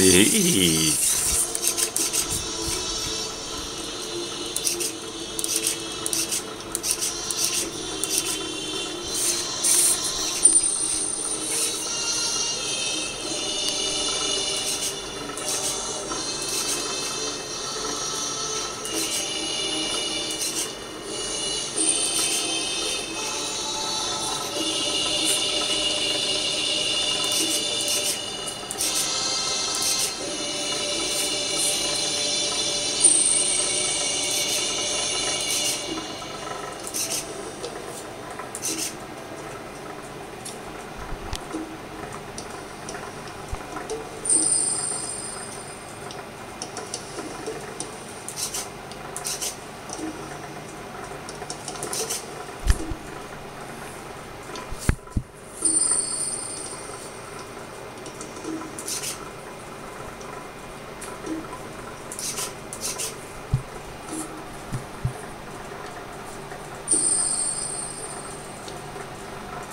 Eee.